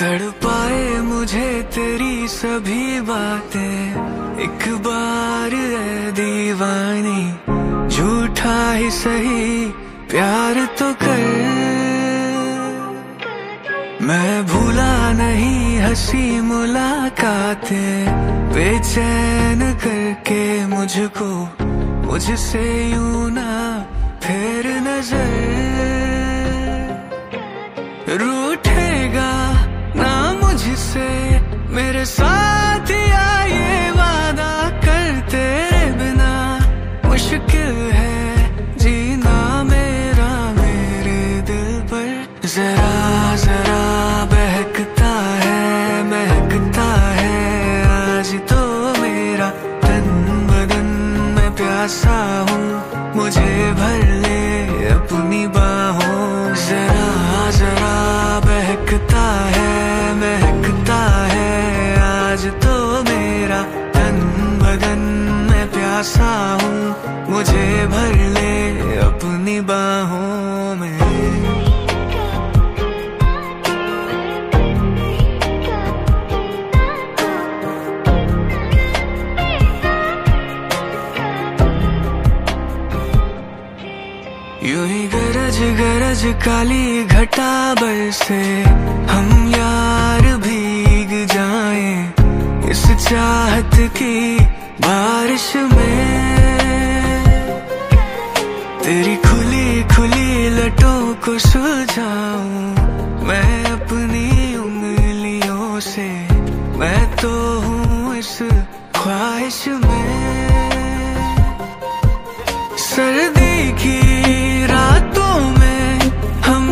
तड़पाए मुझे तेरी सभी बातें। एक बार है दीवानी, झूठा ही सही, प्यार तो कर मैं भूला नहीं हसी मुलाकातें बेचैन करके मुझको मुझसे यूँ ना फिर नज़र। भर ले अपनी बाहों जरा जरा बहकता है, महकता है। आज तो मेरा तन बदन मैं प्यासा हूँ। मुझे भर ले अपनी बाहों में। गरज काली घटा से हम यार भीग जाएँ इस चाहत की बारिश में। तेरी खुली खुली लटों को सुलझाऊं मैं अपनी उंगलियों से, मैं तो हूँ इस ख्वाहिश में। सर्दी की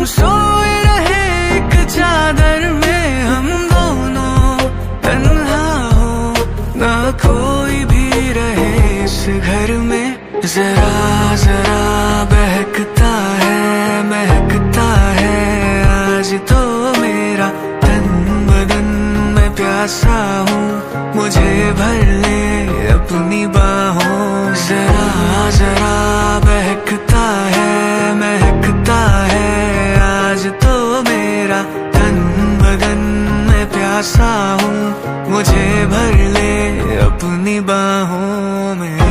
सोए रहे एक चादर में हम दोनों, तन्हा हो। ना कोई भी रहे इस घर में। जरा जरा बहकता है, महकता है। आज तो मेरा तन बदन में प्यासा हूँ। मुझे भर ले अपनी प्यासा हूँ मुझे भर ले अपनी बाहों में।